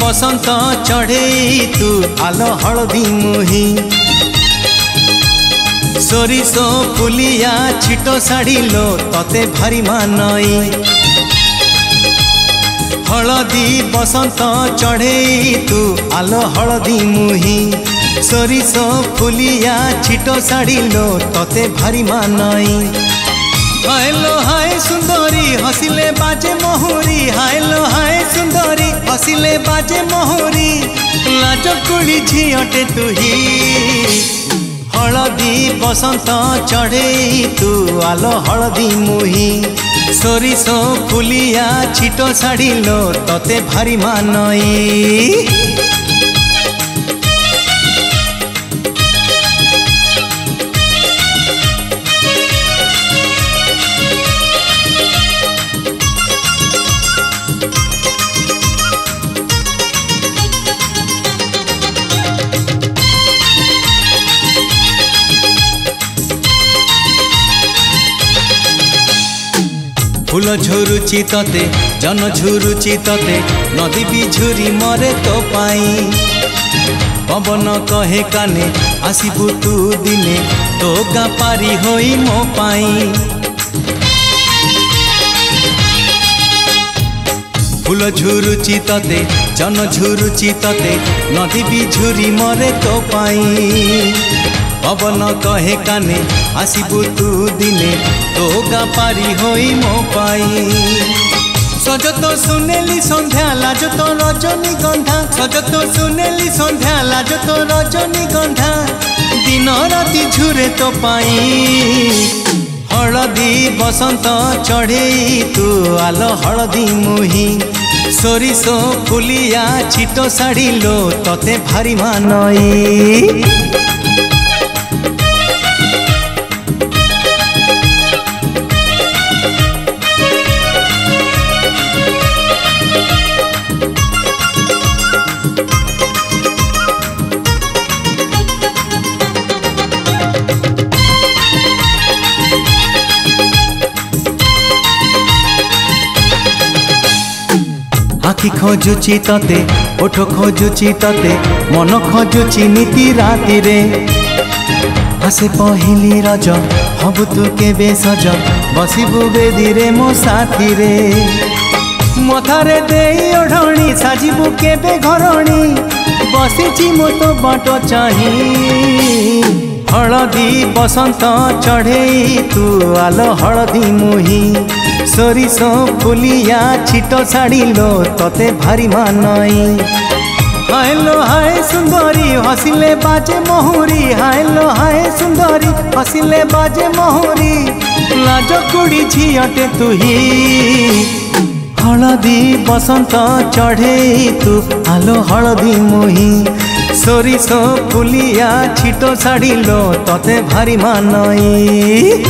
বসন্ত চড়ে তু আলো হলদি মুহি। সরিষ ফুলিয়া ছিট শাড়িল ততে ভারি মানই। হলদি বসন্ত চড়ে তু আলো হলদি মুহি। সরিষ ফুলিয়া ছিট শাড়িল ততে ভারি মানই। হাইলো হাই সুন্দরী, হসিলে বাজে মহুরি। হাইলো হাই বাজিলে বাজে মহরি লাজ কুড়ি ঝিଅଟେ তুহি হলদি বসন্ত চড়েই তু আলো হলদি মুহি সরিষ ফুলিয়া ছিট ছাড়িল ততে ভারি মানই ফুল ঝুরুচি ততে, জন ঝুরুচি ততে, নদী বি ঝুরি মরে তো পাই। পবন কহে কানে, আসিবু তু দিনে, তো গা পারি হই মো পাই। ফুল ঝুরুচি ততে, জন ঝুরুচি ততে, নদী বি ঝুরি মরে তো পাই। পবন কহে কানে, আসিবু তু দিনে তো গা পারি হই মো পাই। সজত সুনেলি সন্ধ্যা, লাজত রজনী গন্ধা সজত সুনেলি সন্ধ্যা, লাজত রজনী গন্ধা দিন রাতি ঝুরে তো পাই। হলদী বসন্ত চঢ়েই তু আল হলদী মুহি। সরিষ ফুলিয়া ছিট শাড়িলো ততে ভারি মানই আখি খোঁজুচি ততে, ওঠ খোঁজুচি ততে, মন খোঁজুচি নীতি রাতিরে। আসে পহিলি রজ, হবু তু কেবে সজ, বসিবু বেদিরে মো সাথীরে। মথারে দেই ওঢ়ণী সাজিবু কেবে ঘরণী বসিছি মো তো বাট চাহি। হলদী বসন্ত চঢ়েই, তু আল হলদী মুহি। সরিষ ফুলিয়া ছিট ছাড়িলো, ততে ভারি মানই। হায়লো হায় সুন্দরী, হসিলে বাজে মহুরি। হায়লো হায় সুন্দরী, হসিলে বাজে মহুরি। লাজ কুড়ি ঝিଅଟେ তুহি। হলদী বসন্ত চঢ়েই তু, আলো হলদী মুহি। সরিষ ফুলিয়া ছিট ছাড়িলো, ততে ভারি মানই।